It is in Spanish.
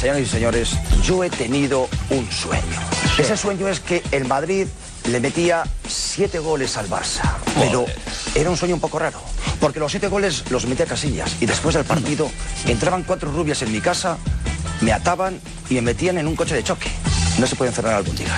señoras y señores, yo he tenido un sueño. Ese sueño es que el Madrid le metía siete goles al Barça. Pero era un sueño un poco raro. Porque los siete goles los metía Casillas. Y después del partido entraban cuatro rubias en mi casa, me ataban y me metían en un coche de choque. No se pueden cerrar algún día.